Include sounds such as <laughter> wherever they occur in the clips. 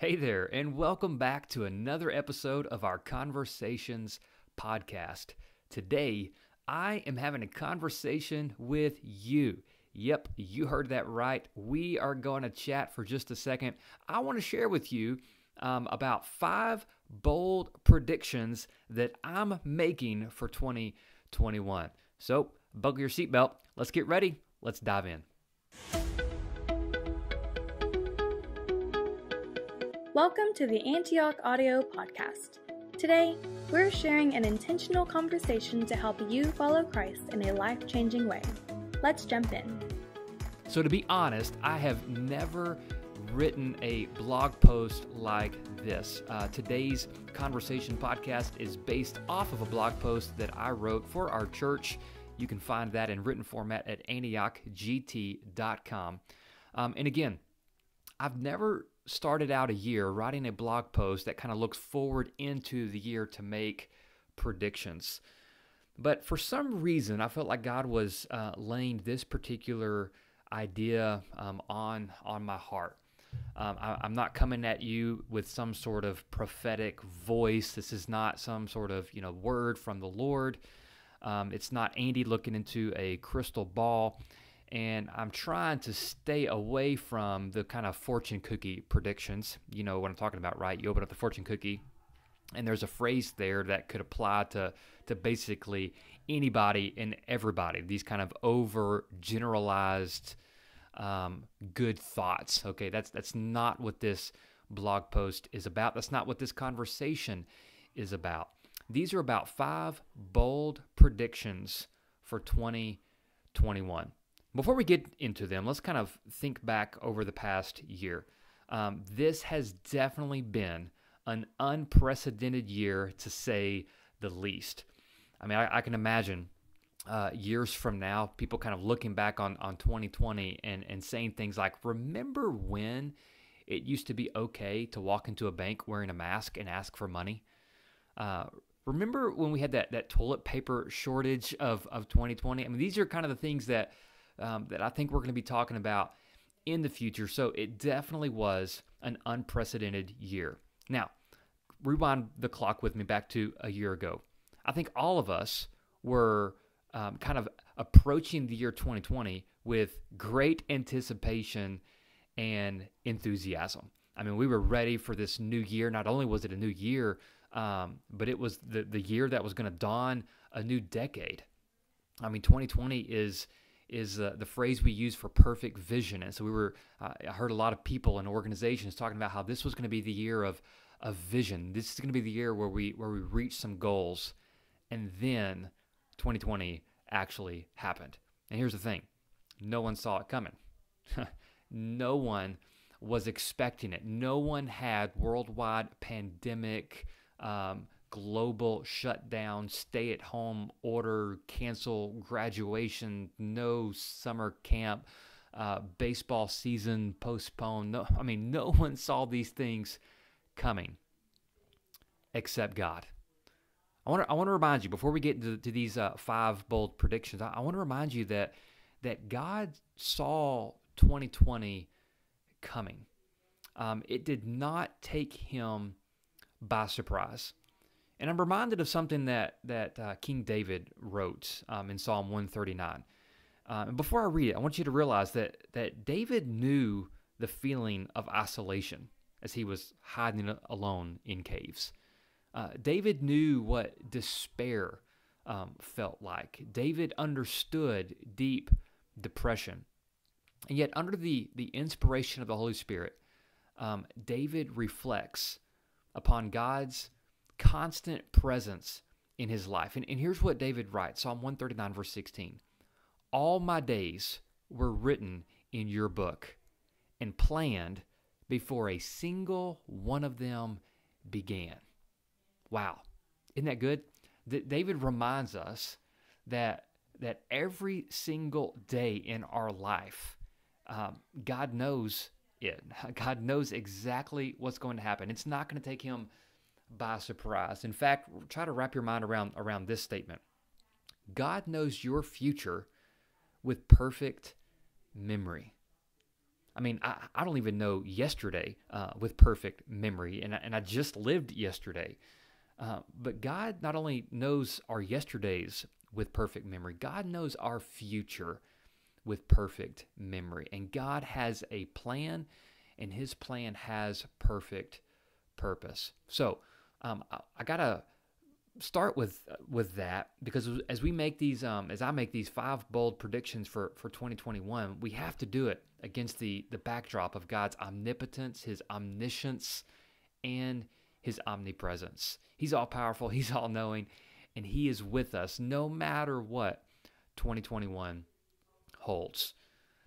Hey there, and welcome back to another episode of our Conversations podcast. Today, I am having a conversation with you. Yep, you heard that right. We are going to chat for just a second. I want to share with you um, about five bold predictions that I'm making for 2021. So, buckle your seatbelt. Let's get ready. Let's dive in. Welcome to the Antioch Audio Podcast. Today, we're sharing an intentional conversation to help you follow Christ in a life changing way. Let's jump in. So, to be honest, I have never written a blog post like this. Uh, today's conversation podcast is based off of a blog post that I wrote for our church. You can find that in written format at antiochgt.com. Um, and again, I've never started out a year writing a blog post that kind of looks forward into the year to make predictions. But for some reason, I felt like God was uh, laying this particular idea um, on on my heart. Um, I, am not coming at you with some sort of prophetic voice. This is not some sort of you know word from the Lord. Um, it's not Andy looking into a crystal ball and I'm trying to stay away from the kind of fortune cookie predictions. You know what I'm talking about, right? You open up the fortune cookie, and there's a phrase there that could apply to to basically anybody and everybody. These kind of over generalized um, good thoughts. Okay, that's that's not what this blog post is about. That's not what this conversation is about. These are about five bold predictions for 2021. Before we get into them, let's kind of think back over the past year. Um, this has definitely been an unprecedented year, to say the least. I mean, I, I can imagine uh, years from now, people kind of looking back on, on 2020 and, and saying things like, Remember when it used to be okay to walk into a bank wearing a mask and ask for money? Uh, remember when we had that, that toilet paper shortage of, of 2020? I mean, these are kind of the things that um, that I think we're going to be talking about in the future. So it definitely was an unprecedented year. Now, rewind the clock with me back to a year ago. I think all of us were um, kind of approaching the year 2020 with great anticipation and enthusiasm. I mean, we were ready for this new year. Not only was it a new year, um, but it was the, the year that was going to dawn a new decade. I mean, 2020 is is uh, the phrase we use for perfect vision. And so we were, uh, I heard a lot of people and organizations talking about how this was going to be the year of, of vision. This is going to be the year where we, where we reach some goals. And then 2020 actually happened. And here's the thing no one saw it coming. <laughs> no one was expecting it. No one had worldwide pandemic um, global shutdown, stay at home order, cancel graduation, no summer camp, uh, baseball season postponed. No, I mean, no one saw these things coming except God. I want to I want to remind you before we get into to these uh, five bold predictions. I, I want to remind you that that God saw 2020 coming. Um, it did not take him by surprise. And I'm reminded of something that that uh, King David wrote um, in Psalm 139. Uh, and before I read it, I want you to realize that that David knew the feeling of isolation as he was hiding alone in caves. Uh, David knew what despair um, felt like. David understood deep depression. And yet, under the, the inspiration of the Holy Spirit, um, David reflects upon God's constant presence in his life. And, and here's what David writes Psalm 139, verse 16 All my days were written in your book and planned before a single one of them began. Wow. Isn't that good? That David reminds us that that every single day in our life, um, God knows it. <laughs> God knows exactly what's going to happen. It's not going to take him by surprise. In fact, try to wrap your mind around around this statement. God knows your future with perfect memory. I mean, I, I don't even know yesterday uh, with perfect memory, and I, and I just lived yesterday. Uh, but God not only knows our yesterdays with perfect memory, God knows our future with perfect memory. And God has a plan, and His plan has perfect purpose. So um, I, I got to start with with that because as we make these um, as I make these five bold predictions for for 2021, we have to do it against the the backdrop of God's omnipotence, His omniscience, and His omnipresence. He's all powerful, <laughs> He's all knowing, and He is with us no matter what 2021 holds.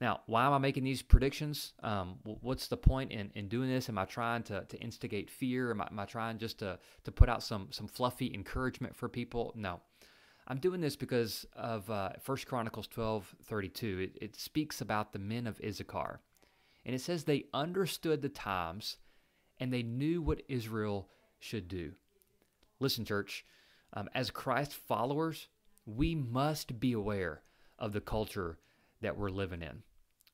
Now, why am I making these predictions? Um, what's the point in, in doing this? Am I trying to, to instigate fear? Am I, am I trying just to, to put out some, some fluffy encouragement for people? No. I'm doing this because of uh, 1 Chronicles 12 32. It, it speaks about the men of Issachar. And it says they understood the times and they knew what Israel should do. Listen, church, um, as Christ followers, we must be aware of the culture that we're living in.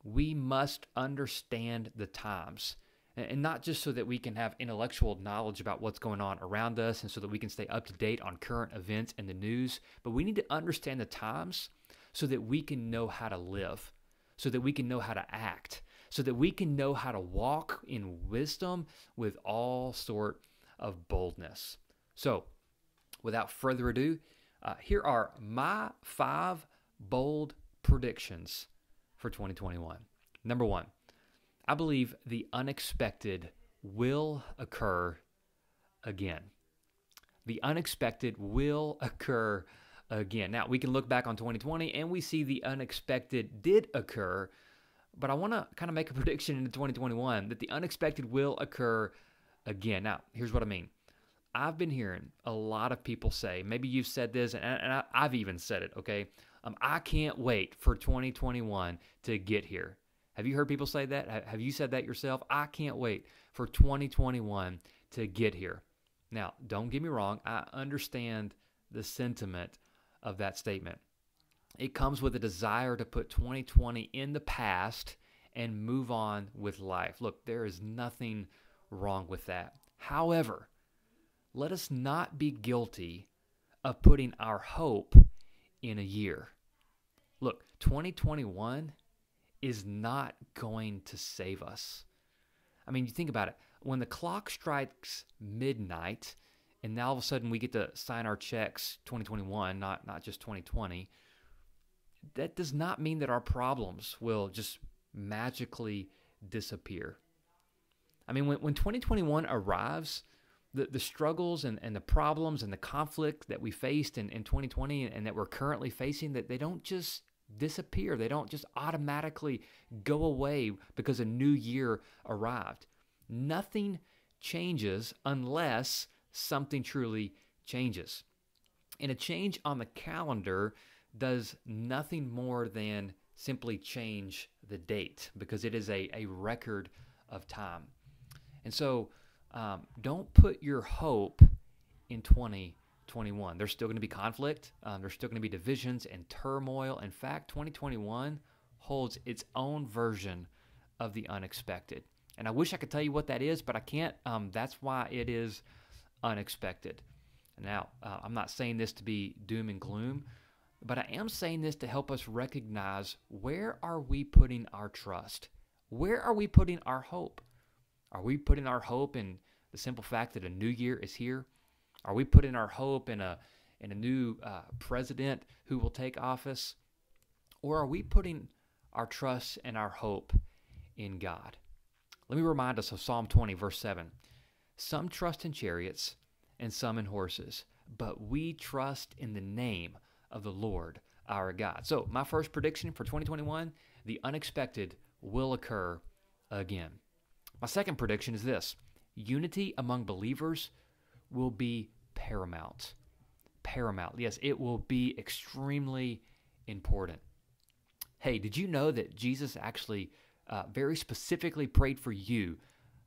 We must understand the times. And not just so that we can have intellectual knowledge about what's going on around us and so that we can stay up to date on current events and the news, but we need to understand the times so that we can know how to live, so that we can know how to act, so that we can know how to walk in wisdom with all sort of boldness. So, without further ado, uh, here are my five bold predictions for 2021. Number one, I believe the unexpected will occur again. The unexpected will occur again. Now, we can look back on 2020 and we see the unexpected did occur, but I want to kind of make a <laughs> prediction into 2021 that the unexpected will occur again. Now, here's what I mean. I've been hearing a lot of people say, maybe you've said this, and, I, have even said it, okay? Um, I can't wait for 2021 to get here. Have you heard people say that? Have you said that yourself? I can't wait for 2021 to get here. Now, don't get me wrong, I understand the sentiment of that statement. It comes with a desire to put 2020 in the past and move on with life. Look, there is nothing wrong with that. However, let us not be guilty of putting our hope in a year. Look, 2021 is not going to save us. I mean, you think about it. When the clock strikes midnight, and now all of a sudden we get to sign our checks 2021, not, not just 2020, that does not mean that our problems will just magically disappear. I mean, when, when 2021 arrives, the, the struggles and, and the problems and the conflict that we faced in, in 2020 and that we're currently facing, that they don't just disappear. They don't just automatically go away because a new year arrived. Nothing changes unless something truly changes. And a change on the calendar does nothing more than simply change the date because it is a, a record of time. And so um, don't put your hope in 2021. There's still going to be conflict, um, there's still going to be divisions and turmoil. In fact, 2021 holds its own version of the unexpected. And I wish I could tell you what that is, but I can't. Um, that's why it is unexpected. Now, uh, I'm not saying this to be doom and gloom, but I am saying this to help us recognize where are we putting our trust? Where are we putting our hope? Are we putting our hope in the simple fact that a new year is here? Are we putting our hope in a in a new uh, president who will take office? Or are we putting our trust and our hope in God? Let me remind us of Psalm 20, verse 7. Some trust in chariots and some in horses, but we trust in the name of the Lord our God. So, my first prediction for 2021 the unexpected will occur again. My second prediction is this unity among believers will be paramount. Paramount. Yes, it will be extremely important. Hey, did you know that Jesus actually uh, very specifically prayed for you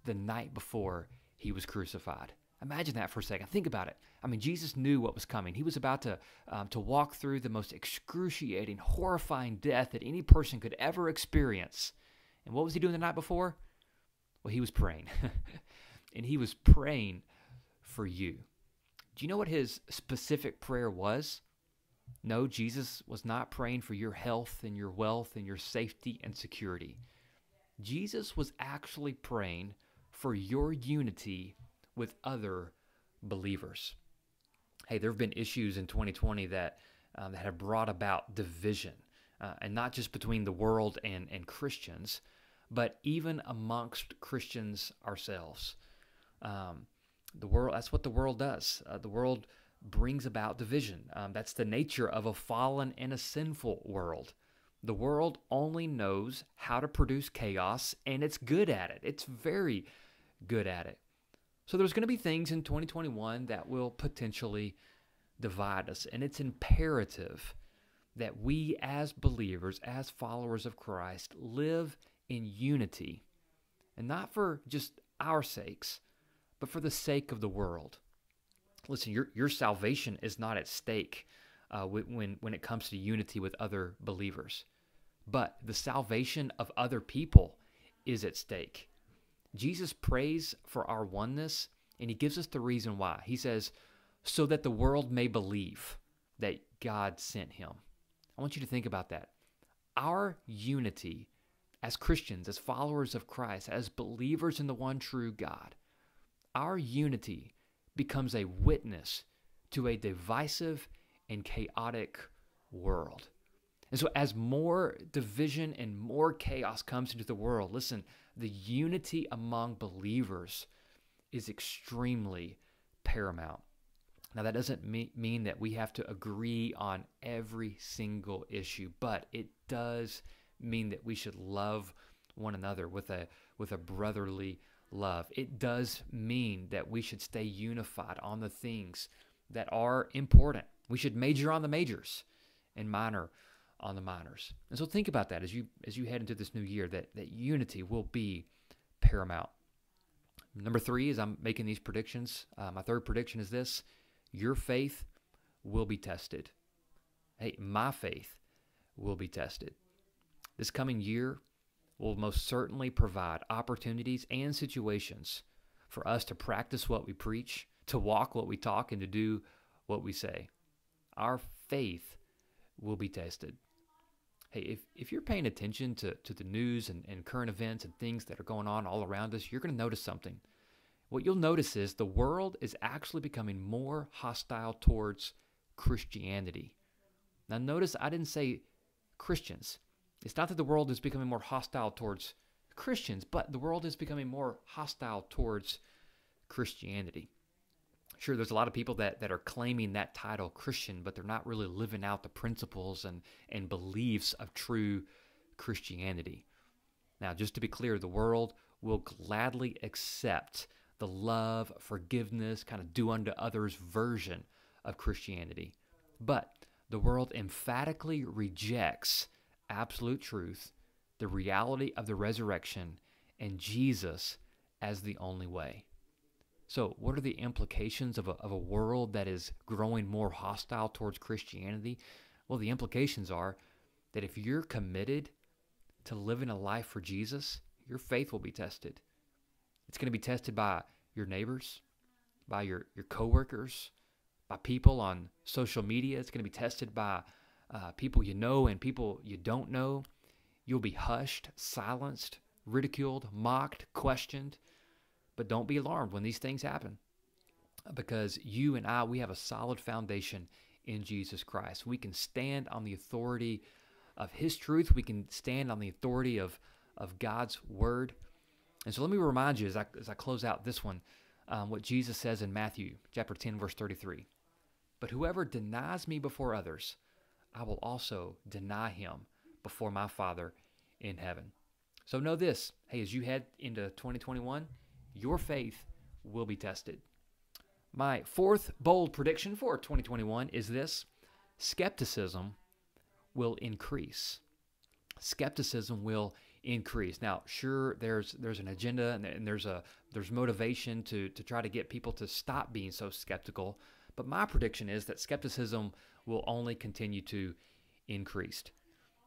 the night before he was crucified? Imagine that for a second. Think about it. I mean, Jesus knew what was coming. He was about to um, to walk through the most excruciating, horrifying death that any person could ever experience. And what was he doing the night before? Well, he was praying. <laughs> and he was praying for you. Do you know what his specific prayer was? No, Jesus was not praying for your health and your wealth and your safety and security. Jesus was actually praying for your unity with other believers. Hey, there have been issues in 2020 that, um, that have brought about division, uh, and not just between the world and, and Christians, but even amongst Christians ourselves. Um, the world, that's what the world does. Uh, the world brings about division. Um, that's the nature of a fallen and a sinful world. The world only knows how to produce chaos, and it's good at it. It's very good at it. So there's going to be things in 2021 that will potentially divide us, and it's imperative that we as believers, as followers of Christ, live in unity, and not for just our sakes, but for the sake of the world. Listen, your, your salvation is not at stake uh, when, when it comes to unity with other believers, but the salvation of other people is at stake. Jesus prays for our oneness, and he gives us the reason why. He says, so that the world may believe that God sent him. I want you to think about that. Our unity as Christians, as followers of Christ, as believers in the one true God, our unity becomes a witness to a divisive and chaotic world. And so, as more division and more chaos comes into the world, listen, the unity among believers is extremely paramount. Now, that doesn't mean that we have to agree on every single issue, but it does mean that we should love one another with a, with a brotherly love. It does mean that we should stay unified on the things that are important. We should major on the majors and minor on the minors. And so think about that as you as you head into this new year that that unity will be paramount. Number three is I'm making these predictions. Uh, my third prediction is this: your faith will be tested. Hey, my faith will be tested. This coming year, will most certainly provide opportunities and situations for us to practice what we preach, to walk what we talk, and to do what we say. Our faith will be tested. Hey, if, if you're paying attention to, to the news and, and current events and things that are going on all around us, you're going to notice something. What you'll notice is the world is actually becoming more hostile towards Christianity. Now, notice I didn't say Christians. It's not that the world is becoming more hostile towards Christians, but the world is becoming more hostile towards Christianity. Sure, there's a lot of people that, that are claiming that title Christian, but they're not really living out the principles and, and beliefs of true Christianity. Now, just to be clear, the world will gladly accept the love, forgiveness, kind of do unto others version of Christianity. But the world emphatically rejects absolute truth, the reality of the resurrection, and Jesus as the only way. So, what are the implications of a, of a world that is growing more hostile towards Christianity? Well, the implications are that if you're committed to living a life for Jesus, your faith will be tested. It's going to be tested by your neighbors, by your, your coworkers, by people on social media. It's going to be tested by uh, people you know and people you don't know. You'll be hushed, silenced, ridiculed, mocked, questioned. But don't be alarmed when these things happen because you and I, we have a solid foundation in Jesus Christ. We can stand on the authority of His truth, we can stand on the authority of, of God's Word. And so let me remind you as I, as I close out this one, um, what Jesus says in Matthew chapter 10, verse 33. But whoever denies me before others, I will also deny him before my Father in heaven. So know this hey, as you head into 2021, your faith will be tested. My fourth bold prediction for 2021 is this skepticism will increase. Skepticism will increase. Now, sure, there's there's an agenda and, and there's a there's motivation to to try to get people to stop being so skeptical. But my prediction is that skepticism will only continue to increase.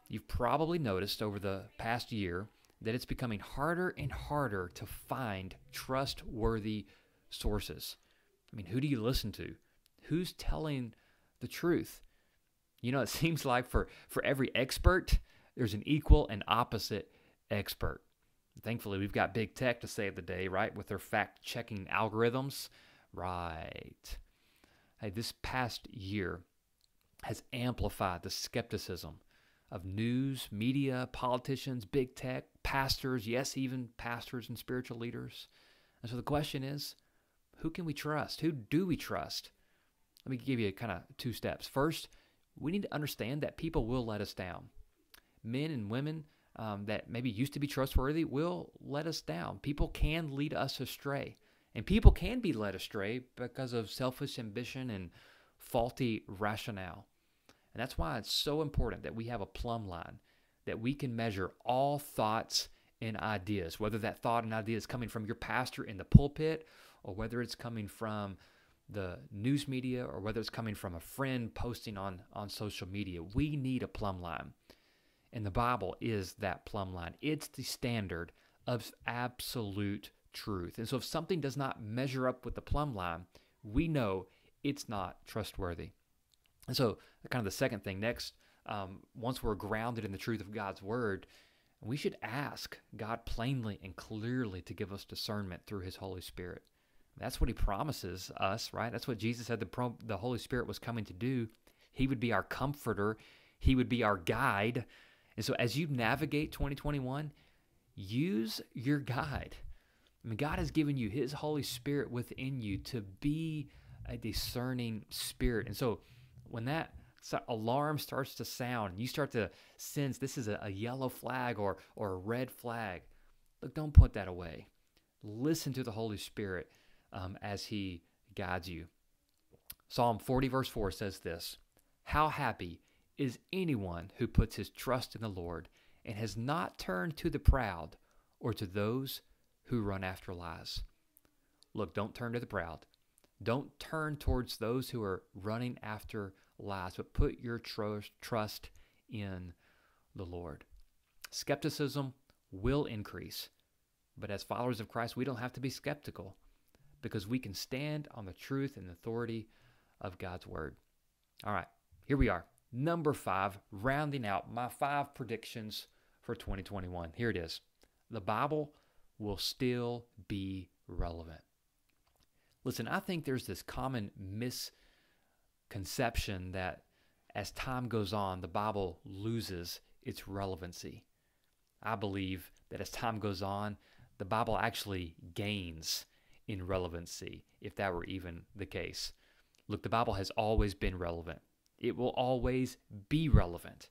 You've probably noticed over the past year that it's becoming harder and harder to find trustworthy sources. I mean, who do you listen to? Who's telling the truth? You know, it <laughs> seems like for, for every expert, there's an equal and opposite expert. Thankfully, we've got big tech to save the day, right? With their fact checking algorithms. Right. Hey, this past year has amplified the skepticism of news, media, politicians, big tech, pastors, yes, even pastors and spiritual leaders. And so the question is who can we trust? Who do we trust? Let me give you kind of two steps. First, we need to understand that people will let us down. Men and women um, that maybe used to be trustworthy will let us down. People can lead us astray. And people can be led astray because of selfish ambition and faulty rationale. And that's why it's so important that we have a plumb line, that we can measure all thoughts and ideas, whether that thought and idea is coming from your pastor in the pulpit or whether it's coming from the news media or whether it's coming from a friend posting on, on social media. We need a plumb line. And the Bible is that plumb line. It's the standard of absolute truth. And so if something does not measure up with the plumb line, we know it's not trustworthy. And so, kind of the second thing next, um, once we're grounded in the truth of God's word, we should ask God plainly and clearly to give us discernment through his Holy Spirit. That's what he promises us, right? That's what Jesus said the, pro- the Holy Spirit was coming to do. He would be our comforter, he would be our guide. And so, as you navigate 2021, use your guide. I mean, God has given you His Holy Spirit within you to be a discerning spirit. And so, when that alarm starts to sound, you start to sense this is a, a yellow flag or, or a red flag, look, don't put that away. Listen to the Holy Spirit um, as He guides you. Psalm 40, verse 4 says this How happy is anyone who puts his trust in the Lord and has not turned to the proud or to those who run after lies. Look, don't turn to the proud. Don't turn towards those who are running after lies, but put your trust, trust in the Lord. Skepticism will increase, but as followers of Christ, we don't have to be skeptical because we can stand on the truth and authority of God's word. All right, here we are. Number five, rounding out my five predictions for 2021. Here it is. The Bible will still be relevant. Listen, I think there's this common misconception that as time goes on, the Bible loses its relevancy. I believe that as time goes on, the Bible actually gains in relevancy, if that were even the case. Look, the Bible has always been relevant, it will always be relevant.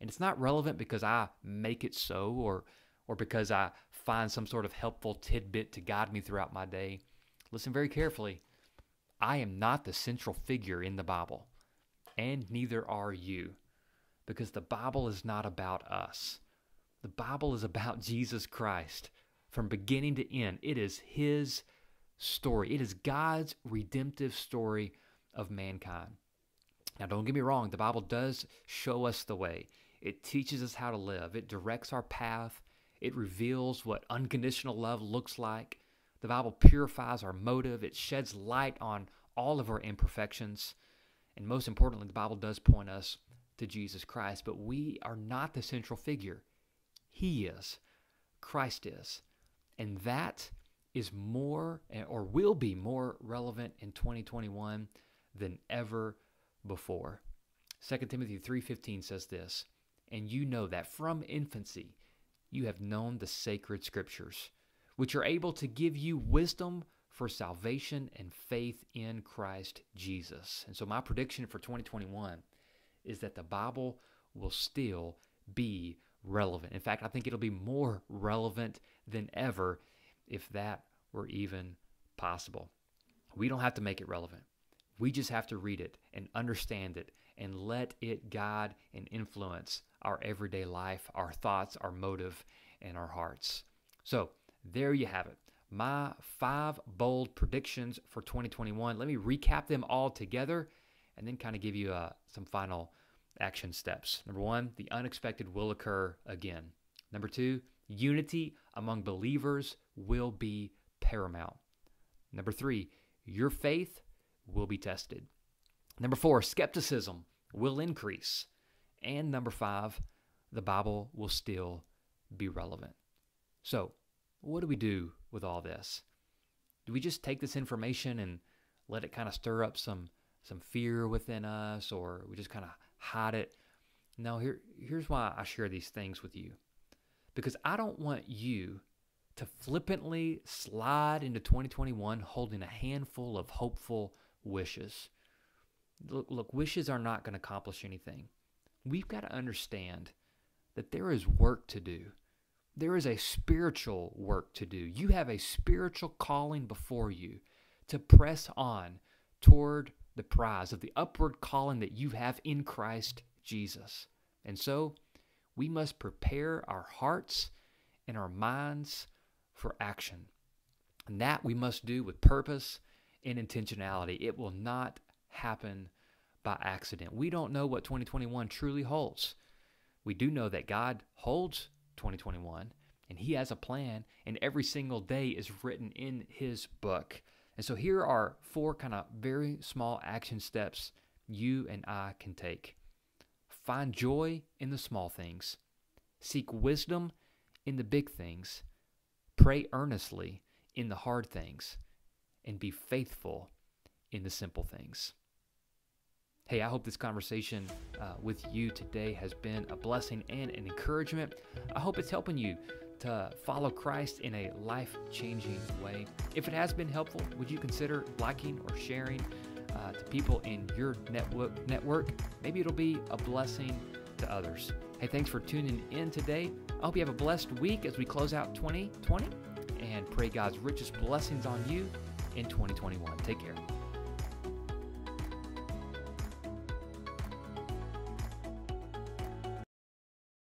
And it's not relevant because I make it so or, or because I find some sort of helpful tidbit to guide me throughout my day. Listen very carefully. I am not the central figure in the Bible, and neither are you, because the Bible is not about us. The Bible is about <laughs> Jesus Christ from beginning to end. It is His story, it is God's redemptive story of mankind. Now, don't get me wrong, the Bible does show us the way. It teaches us how to live, it directs our path, it reveals what unconditional love looks like. The Bible purifies our motive, it sheds light on all of our imperfections. And most importantly, the Bible does point us to Jesus Christ, but we are not the central figure. He is, Christ is. And that is more eh, or will be more relevant in 2021 than ever before. 2 Timothy 3:15 says this, "And you know that from infancy you have known the sacred scriptures, which are able to give you wisdom for salvation and faith in Christ Jesus. And so, my prediction for 2021 is that the Bible will still be relevant. In fact, I think it'll be more relevant than ever if that were even possible. We don't have to make it relevant. We just have to read it and understand it and let it guide and influence our everyday life, our thoughts, our motive, and our hearts. So, there you have it. My five bold predictions for 2021. Let me recap them all together and then kind of give you uh, some final action steps. Number one, the unexpected will occur again. Number two, Unity among believers will be paramount. Number three, your faith will be tested. Number four, skepticism will increase. And number five, the Bible will still be relevant. So, what do we do with all this? Do we just take this information and let it kind of stir up some some fear within us or we just kind of hide it? No, here here's why I share these things with you. Because I don't want you to flippantly slide into 2021 holding a handful of hopeful wishes. Look, look wishes are not going to accomplish anything. We've got to understand that there is work to do. There is a spiritual work to do. You have a spiritual calling before you to press on toward the prize of the upward calling that you have in Christ Jesus. And so we must prepare our hearts and our minds for action. And that we must do with purpose and intentionality. It will not happen by accident. We don't know what 2021 truly holds. We do know that God holds 2021 and He has a plan, and every single day is written in His book. And so here are four kind of very small action steps you and I can take. Find joy in the small things, seek wisdom in the big things, pray earnestly in the hard things, and be faithful in the simple things. Hey, I hope this conversation uh, with you today has been a blessing and an encouragement. I hope it's helping you to follow Christ in a life changing way. If it has been helpful, would you consider liking or sharing uh, to people in your network? Network, maybe it'll be a blessing to others. Hey, thanks for tuning in today. I hope you have a blessed week as we close out 2020 and pray God's richest blessings on you in 2021. Take care.